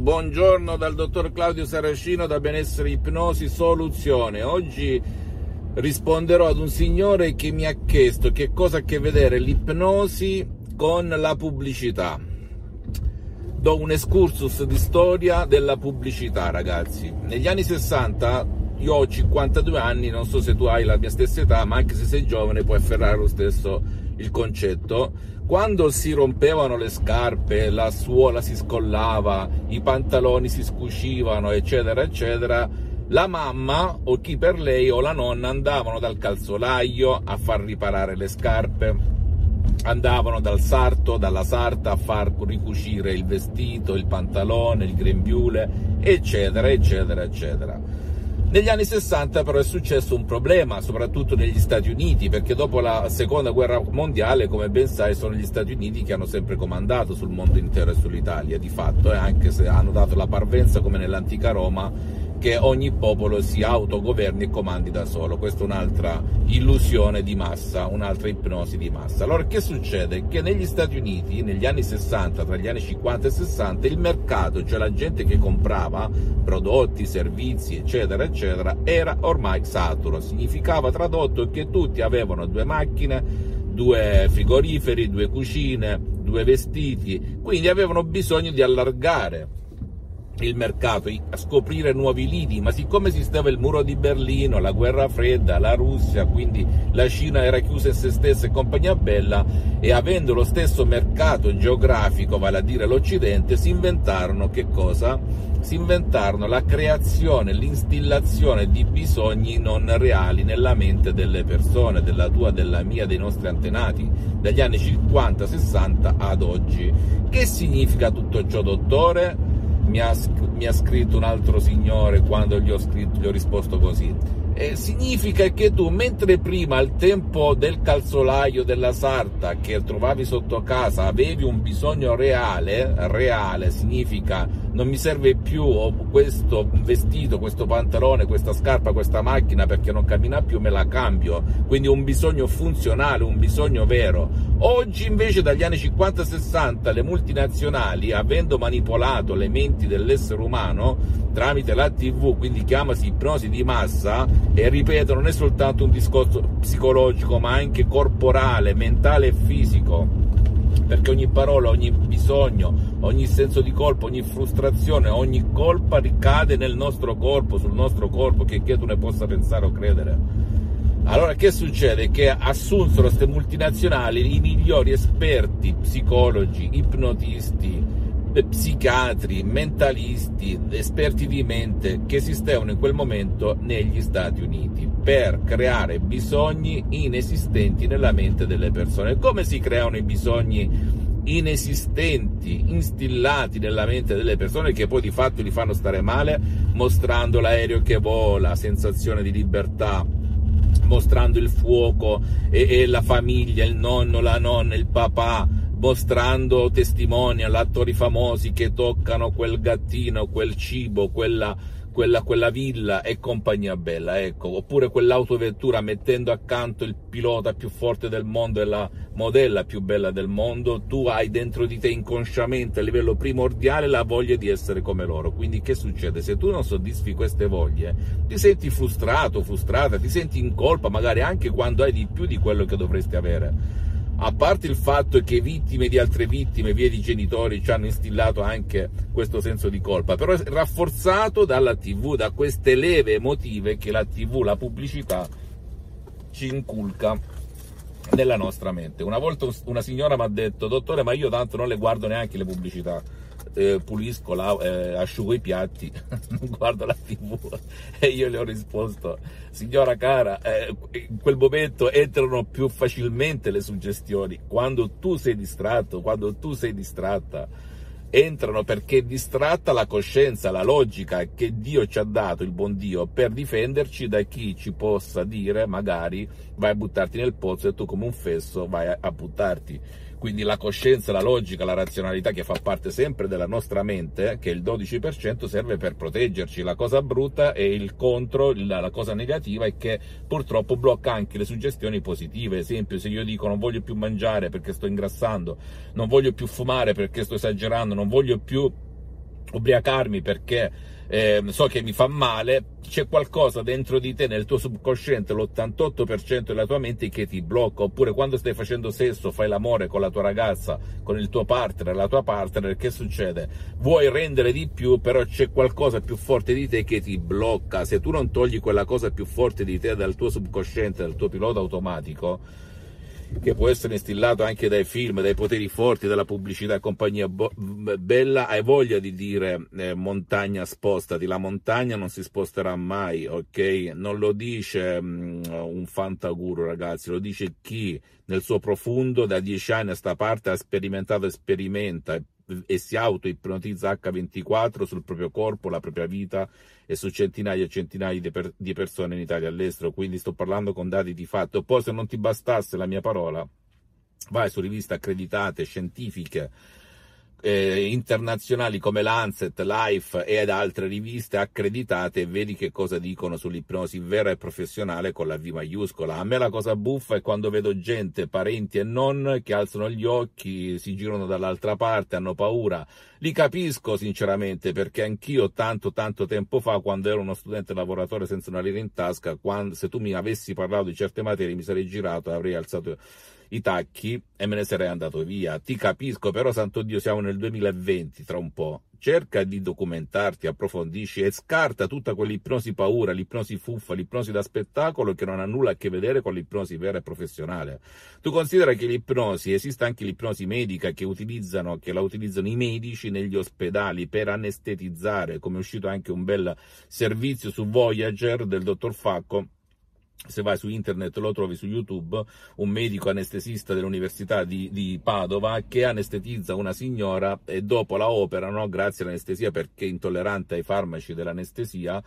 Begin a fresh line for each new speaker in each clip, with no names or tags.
Buongiorno dal dottor Claudio Saracino da Benessere Ipnosi Soluzione. Oggi risponderò ad un signore che mi ha chiesto che cosa ha a che vedere l'ipnosi con la pubblicità. Do un excursus di storia della pubblicità, ragazzi. Negli anni 60 io ho 52 anni, non so se tu hai la mia stessa età, ma anche se sei giovane puoi afferrare lo stesso il concetto. Quando si rompevano le scarpe, la suola si scollava, i pantaloni si scuscivano, eccetera, eccetera, la mamma o chi per lei o la nonna andavano dal calzolaio a far riparare le scarpe, andavano dal sarto, dalla sarta a far ricucire il vestito, il pantalone, il grembiule, eccetera, eccetera, eccetera. Negli anni 60 però è successo un problema, soprattutto negli Stati Uniti, perché dopo la seconda guerra mondiale, come ben sai, sono gli Stati Uniti che hanno sempre comandato sul mondo intero e sull'Italia, di fatto, eh, anche se hanno dato la parvenza come nell'antica Roma che ogni popolo si autogoverni e comandi da solo. Questa è un'altra illusione di massa, un'altra ipnosi di massa. Allora che succede? Che negli Stati Uniti, negli anni 60, tra gli anni 50 e 60, il mercato, cioè la gente che comprava prodotti, servizi, eccetera, eccetera, era ormai saturo. Significava tradotto che tutti avevano due macchine, due frigoriferi, due cucine, due vestiti, quindi avevano bisogno di allargare il mercato, a scoprire nuovi lidi, ma siccome esisteva il muro di Berlino, la guerra fredda, la Russia, quindi la Cina era chiusa in se stessa e compagnia bella, e avendo lo stesso mercato geografico, vale a dire l'Occidente, si inventarono che cosa? Si inventarono la creazione, l'instillazione di bisogni non reali nella mente delle persone, della tua, della mia, dei nostri antenati, dagli anni 50-60 ad oggi. Che significa tutto ciò, dottore? Mi ha, mi ha scritto un altro signore quando gli ho, scritto, gli ho risposto così. Eh, significa che tu, mentre prima al tempo del calzolaio della sarta che trovavi sotto casa avevi un bisogno reale, reale significa non mi serve più questo vestito, questo pantalone, questa scarpa, questa macchina perché non cammina più, me la cambio. Quindi un bisogno funzionale, un bisogno vero. Oggi invece dagli anni 50-60 le multinazionali, avendo manipolato le menti dell'essere umano tramite la TV, quindi chiamasi ipnosi di massa, e ripeto, non è soltanto un discorso psicologico, ma anche corporale, mentale e fisico perché ogni parola, ogni bisogno, ogni senso di colpa, ogni frustrazione, ogni colpa ricade nel nostro corpo, sul nostro corpo, che, che tu ne possa pensare o credere. Allora che succede? Che assunsero queste multinazionali i migliori esperti, psicologi, ipnotisti, psichiatri, mentalisti, esperti di mente che esistevano in quel momento negli Stati Uniti per creare bisogni inesistenti nella mente delle persone. Come si creano i bisogni inesistenti, instillati nella mente delle persone che poi di fatto li fanno stare male, mostrando l'aereo che vola, sensazione di libertà, mostrando il fuoco e, e la famiglia, il nonno, la nonna, il papà, mostrando testimonial, attori famosi che toccano quel gattino, quel cibo, quella, quella, quella villa e compagnia bella, ecco, oppure quell'autovettura mettendo accanto il pilota più forte del mondo e la modella più bella del mondo, tu hai dentro di te inconsciamente a livello primordiale la voglia di essere come loro. Quindi che succede? Se tu non soddisfi queste voglie, ti senti frustrato, frustrata, ti senti in colpa, magari anche quando hai di più di quello che dovresti avere a parte il fatto che vittime di altre vittime, via di genitori, ci hanno instillato anche questo senso di colpa, però è rafforzato dalla TV, da queste leve emotive che la TV, la pubblicità ci inculca nella nostra mente. Una volta una signora mi ha detto, dottore, ma io tanto non le guardo neanche le pubblicità eh, pulisco, la, eh, asciugo i piatti, non guardo la tv e io le ho risposto, signora cara, eh, in quel momento entrano più facilmente le suggestioni, quando tu sei distratto, quando tu sei distratta, entrano perché è distratta la coscienza, la logica che Dio ci ha dato, il buon Dio, per difenderci da chi ci possa dire magari vai a buttarti nel pozzo e tu come un fesso vai a, a buttarti quindi la coscienza, la logica, la razionalità che fa parte sempre della nostra mente, che il 12% serve per proteggerci. La cosa brutta e il contro, la, la cosa negativa è che purtroppo blocca anche le suggestioni positive. Esempio, se io dico non voglio più mangiare perché sto ingrassando, non voglio più fumare perché sto esagerando, non voglio più ubriacarmi perché eh, so che mi fa male, c'è qualcosa dentro di te, nel tuo subconsciente, l'88% della tua mente che ti blocca, oppure quando stai facendo sesso, fai l'amore con la tua ragazza, con il tuo partner, la tua partner, che succede? Vuoi rendere di più, però c'è qualcosa più forte di te che ti blocca, se tu non togli quella cosa più forte di te dal tuo subconsciente, dal tuo pilota automatico, che può essere instillato anche dai film, dai poteri forti, dalla pubblicità e compagnia bella, hai voglia di dire eh, montagna spostati, la montagna non si sposterà mai, ok? Non lo dice um, un fantaguru ragazzi, lo dice chi nel suo profondo da dieci anni a sta parte ha sperimentato e sperimenta e si auto-ipnotizza H24 sul proprio corpo, la propria vita e su centinaia e centinaia di, per, di persone in Italia e all'estero, quindi sto parlando con dati di fatto. Poi se non ti bastasse la mia parola, vai su riviste accreditate, scientifiche, eh, internazionali come Lancet, Life ed altre riviste accreditate e vedi che cosa dicono sull'ipnosi vera e professionale con la V maiuscola. A me la cosa buffa è quando vedo gente, parenti e non, che alzano gli occhi, si girano dall'altra parte, hanno paura. Li capisco sinceramente perché anch'io tanto tanto tempo fa, quando ero uno studente lavoratore senza una lira in tasca, quando, se tu mi avessi parlato di certe materie mi sarei girato e avrei alzato i tacchi e me ne sarei andato via. Ti capisco, però santo Dio siamo nel 2020 tra un po'. Cerca di documentarti, approfondisci e scarta tutta quell'ipnosi paura, l'ipnosi fuffa, l'ipnosi da spettacolo che non ha nulla a che vedere con l'ipnosi vera e professionale. Tu considera che l'ipnosi, esiste anche l'ipnosi medica che utilizzano, che la utilizzano i medici negli ospedali per anestetizzare, come è uscito anche un bel servizio su Voyager del dottor Facco se vai su internet lo trovi su YouTube, un medico anestesista dell'Università di, di, Padova che anestetizza una signora e dopo la operano grazie all'anestesia perché è intollerante ai farmaci dell'anestesia,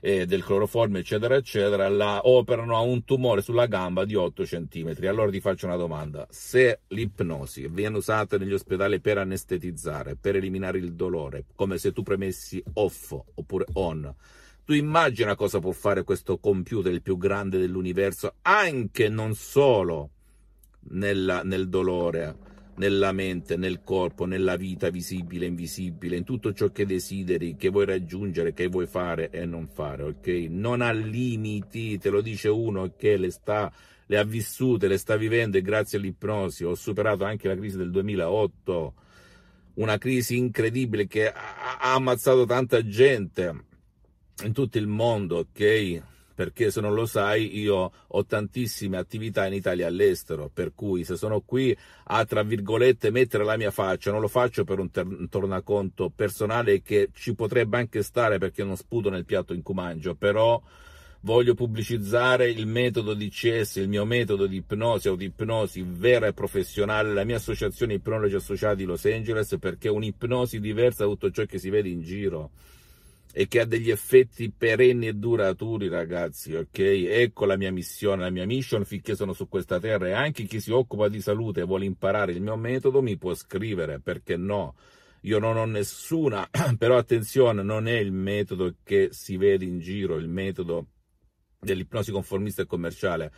eh, del cloroformio eccetera eccetera, la operano a un tumore sulla gamba di 8 cm. Allora ti faccio una domanda, se l'ipnosi viene usata negli ospedali per anestetizzare, per eliminare il dolore, come se tu premessi off oppure on, tu immagina cosa può fare questo computer, il più grande dell'universo, anche non solo nella, nel dolore, nella mente, nel corpo, nella vita visibile invisibile, in tutto ciò che desideri, che vuoi raggiungere, che vuoi fare e non fare, ok? Non ha limiti, te lo dice uno che le sta le ha vissute, le sta vivendo e grazie all'ipnosi ho superato anche la crisi del 2008, una crisi incredibile che ha, ha ammazzato tanta gente in tutto il mondo, ok? Perché se non lo sai, io ho tantissime attività in Italia e all'estero, per cui se sono qui a, tra virgolette, mettere la mia faccia, non lo faccio per un, ter- un tornaconto personale che ci potrebbe anche stare perché non sputo nel piatto in cumangio, però voglio pubblicizzare il metodo di CS, il mio metodo di ipnosi o di ipnosi vera e professionale, la mia associazione Ipnologi Associati di Los Angeles, perché è un'ipnosi diversa da tutto ciò che si vede in giro e che ha degli effetti perenni e duraturi, ragazzi, ok? Ecco la mia missione, la mia mission finché sono su questa terra e anche chi si occupa di salute e vuole imparare il mio metodo mi può scrivere, perché no? Io non ho nessuna, però attenzione, non è il metodo che si vede in giro, il metodo dell'ipnosi conformista e commerciale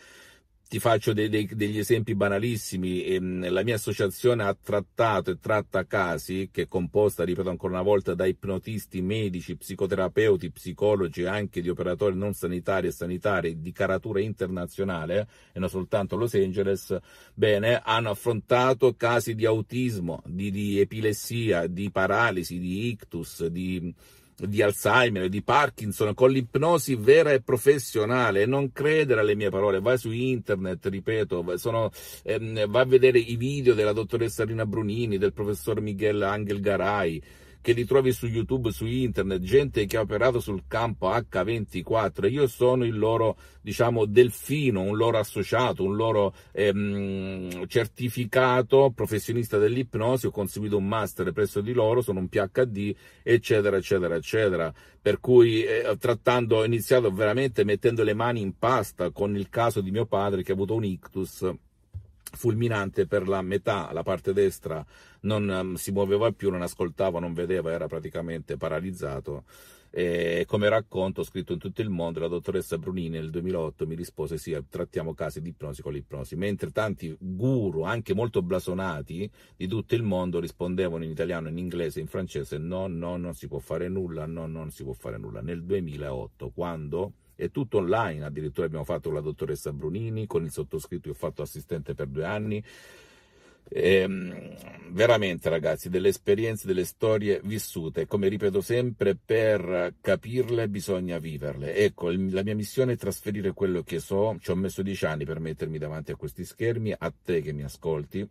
ti faccio dei, dei, degli esempi banalissimi. Ehm, la mia associazione ha trattato e tratta casi, che è composta, ripeto ancora una volta, da ipnotisti, medici, psicoterapeuti, psicologi, anche di operatori non sanitari e sanitari di caratura internazionale, e non soltanto Los Angeles, bene, hanno affrontato casi di autismo, di, di epilessia, di paralisi, di ictus, di di Alzheimer, di Parkinson, con l'ipnosi vera e professionale. non credere alle mie parole, vai su internet, ripeto, sono, ehm, vai a vedere i video della dottoressa Rina Brunini, del professor Miguel Angel Garay che li trovi su YouTube, su internet, gente che ha operato sul campo H24. Io sono il loro, diciamo, delfino, un loro associato, un loro ehm, certificato professionista dell'ipnosi. Ho conseguito un master presso di loro, sono un PhD, eccetera, eccetera, eccetera. Per cui, eh, trattando, ho iniziato veramente mettendo le mani in pasta con il caso di mio padre che ha avuto un ictus fulminante per la metà, la parte destra non um, si muoveva più, non ascoltava, non vedeva, era praticamente paralizzato. E come racconto scritto in tutto il mondo, la dottoressa Brunini nel 2008 mi rispose sì, trattiamo casi di ipnosi con l'ipnosi, mentre tanti guru, anche molto blasonati, di tutto il mondo rispondevano in italiano, in inglese, in francese no, no, non si può fare nulla, no, non si può fare nulla. Nel 2008, quando è tutto online, addirittura abbiamo fatto la dottoressa Brunini, con il sottoscritto che ho fatto assistente per due anni, e, ehm, veramente ragazzi, delle esperienze, delle storie vissute, come ripeto sempre, per capirle bisogna viverle. Ecco, il, la mia missione è trasferire quello che so, ci ho messo dieci anni per mettermi davanti a questi schermi, a te che mi ascolti,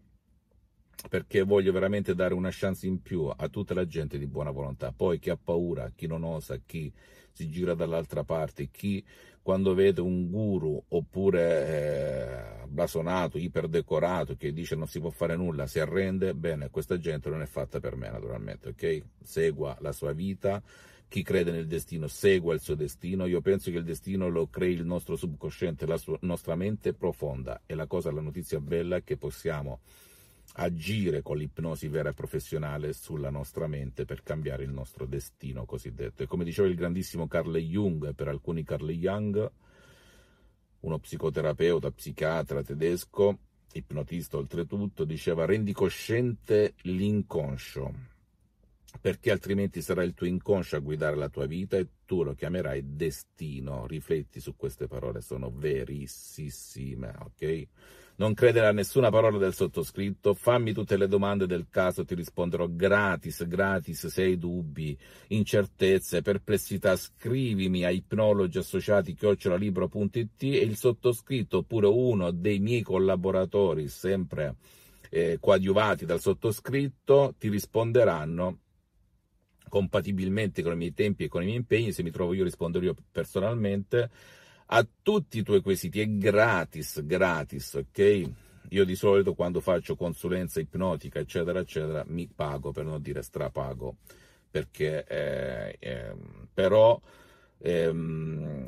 perché voglio veramente dare una chance in più a tutta la gente di buona volontà. Poi chi ha paura, chi non osa, chi si gira dall'altra parte, chi quando vede un guru oppure eh, blasonato, iperdecorato, che dice non si può fare nulla, si arrende, bene, questa gente non è fatta per me naturalmente, ok? Segua la sua vita, chi crede nel destino segua il suo destino, io penso che il destino lo crei il nostro subconsciente, la sua, nostra mente profonda. E la cosa, la notizia bella è che possiamo agire con l'ipnosi vera e professionale sulla nostra mente per cambiare il nostro destino cosiddetto. E come diceva il grandissimo Carl Jung, per alcuni Carl Jung, uno psicoterapeuta, psichiatra tedesco, ipnotista oltretutto, diceva rendi cosciente l'inconscio, perché altrimenti sarà il tuo inconscio a guidare la tua vita e tu lo chiamerai destino. Rifletti su queste parole, sono verissime, ok? Non credere a nessuna parola del sottoscritto, fammi tutte le domande del caso, ti risponderò gratis, gratis, se hai dubbi, incertezze, perplessità, scrivimi a ipnologi associati chiocciolalibro.it e il sottoscritto, oppure uno dei miei collaboratori, sempre eh, coadiuvati dal sottoscritto, ti risponderanno compatibilmente con i miei tempi e con i miei impegni, se mi trovo io risponderò io personalmente, a tutti i tuoi quesiti, è gratis, gratis, ok? Io di solito quando faccio consulenza ipnotica, eccetera, eccetera, mi pago, per non dire strapago, perché eh, eh, però eh,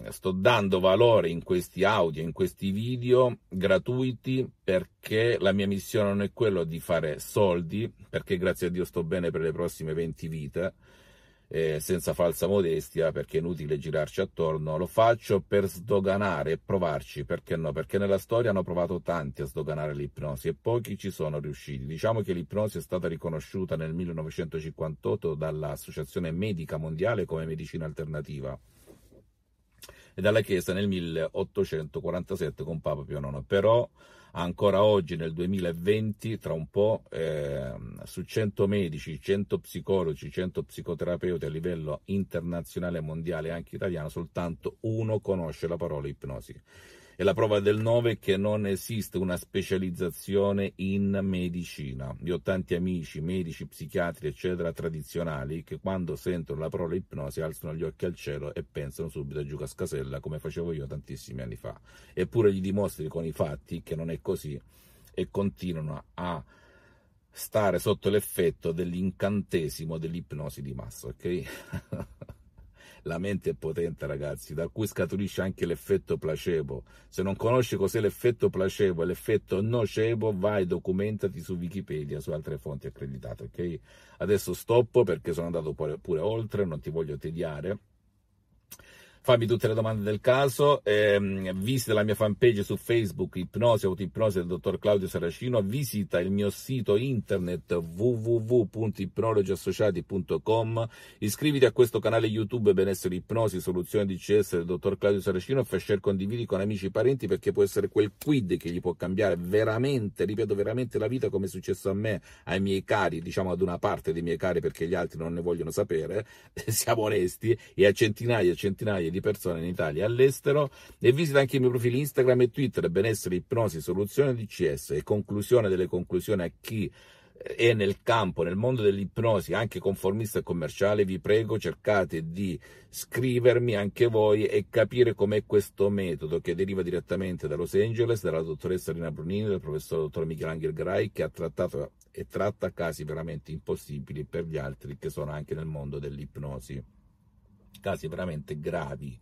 sto dando valore in questi audio, in questi video gratuiti, perché la mia missione non è quella di fare soldi, perché grazie a Dio sto bene per le prossime 20 vite, eh, senza falsa modestia, perché è inutile girarci attorno, lo faccio per sdoganare e provarci, perché no? Perché nella storia hanno provato tanti a sdoganare l'ipnosi e pochi ci sono riusciti. Diciamo che l'ipnosi è stata riconosciuta nel 1958 dall'Associazione Medica Mondiale come medicina alternativa e dalla Chiesa nel 1847 con Papa Pio IX, però ancora oggi nel 2020, tra un po', eh, su 100 medici, 100 psicologi, 100 psicoterapeuti a livello internazionale e mondiale, anche italiano, soltanto uno conosce la parola ipnosi. E la prova del 9 è che non esiste una specializzazione in medicina. Io ho tanti amici, medici, psichiatri, eccetera, tradizionali, che quando sentono la parola ipnosi alzano gli occhi al cielo e pensano subito a Giù Cascasella, come facevo io tantissimi anni fa. Eppure gli dimostri con i fatti che non è così e continuano a stare sotto l'effetto dell'incantesimo dell'ipnosi di massa, ok? La mente è potente, ragazzi, da cui scaturisce anche l'effetto placebo. Se non conosci cos'è l'effetto placebo e l'effetto nocebo, vai, documentati su Wikipedia, su altre fonti accreditate, ok? Adesso stoppo perché sono andato pure, pure oltre, non ti voglio tediare fammi tutte le domande del caso, ehm, visita la mia fanpage su Facebook, Ipnosi, Autoipnosi del dottor Claudio Saracino, visita il mio sito internet www.ipnologiassociati.com, iscriviti a questo canale YouTube Benessere Ipnosi, Soluzione DCS del dottor Claudio Saracino. Fai share condividi con amici e parenti perché può essere quel quid che gli può cambiare veramente, ripeto, veramente la vita come è successo a me, ai miei cari, diciamo ad una parte dei miei cari perché gli altri non ne vogliono sapere, siamo onesti, e a centinaia e centinaia di persone in Italia e all'estero e visita anche i miei profili Instagram e Twitter. Benessere, ipnosi, soluzione DCS e conclusione delle conclusioni a chi è nel campo, nel mondo dell'ipnosi, anche conformista e commerciale, vi prego cercate di scrivermi anche voi e capire com'è questo metodo che deriva direttamente da Los Angeles, dalla dottoressa Rina Brunini, dal professor dottor Michelangelo Grai, che ha trattato e tratta casi veramente impossibili per gli altri che sono anche nel mondo dell'ipnosi casi veramente gravi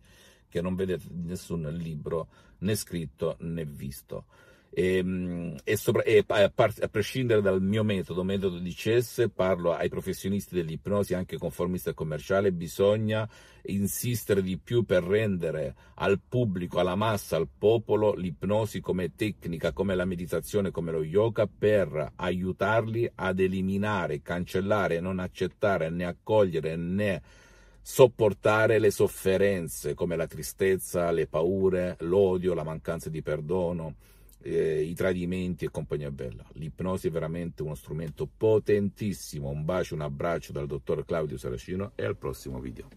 che non vedete in nessun libro né scritto né visto. E, ehm, e, sopra, e a, a, prescindere dal mio metodo, metodo di CS, parlo ai professionisti dell'ipnosi, anche conformista e commerciale, bisogna insistere di più per rendere al pubblico, alla massa, al popolo l'ipnosi come tecnica, come la meditazione, come lo yoga, per aiutarli ad eliminare, cancellare, non accettare né accogliere né sopportare le sofferenze come la tristezza, le paure, l'odio, la mancanza di perdono, eh, i tradimenti e compagnia bella. L'ipnosi è veramente uno strumento potentissimo. Un bacio, un abbraccio dal dottor Claudio Saracino e al prossimo video.